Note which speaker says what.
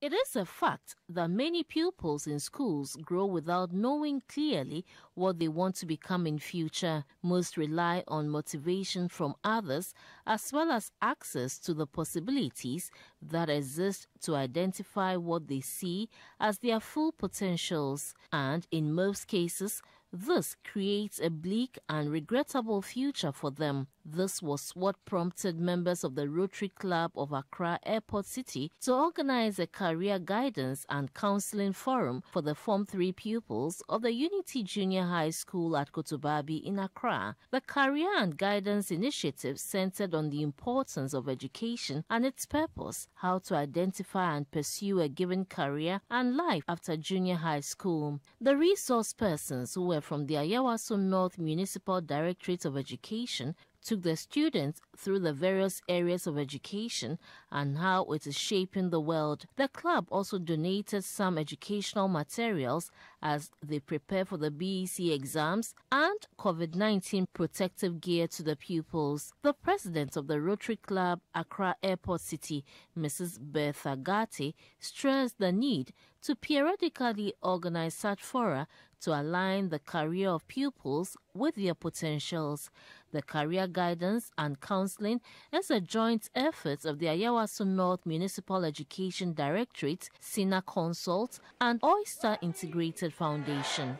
Speaker 1: It is a fact that many pupils in schools grow without knowing clearly what they want to become in future. Most rely on motivation from others as well as access to the possibilities that exist to identify what they see as their full potentials. And in most cases, this creates a bleak and regrettable future for them. This was what prompted members of the Rotary Club of Accra Airport City to organize a career guidance and counseling forum for the Form 3 pupils of the Unity Junior High School at Kotobabi in Accra. The Career and Guidance Initiative centered on the importance of education and its purpose, how to identify and pursue a given career and life after junior high school. The resource persons who were from the Ayawaso North Municipal Directorate of Education took the students through the various areas of education and how it is shaping the world. The club also donated some educational materials as they prepare for the BEC exams and COVID 19 protective gear to the pupils. The president of the Rotary Club Accra Airport City, Mrs. Bertha Gatti, stressed the need to periodically organize such fora to align the career of pupils with their potentials. The career guidance and counseling is a joint effort of the Ayawaso North Municipal Education Directorate, SINA Consult, and Oyster Integrated Foundation.